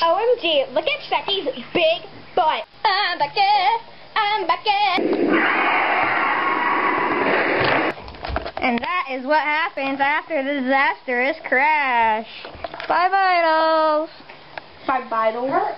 OMG, look at Becky's big butt. I'm Becky, I'm Becky. And that is what happens after the disastrous crash. Bye, Vitals. Bye, Vitals.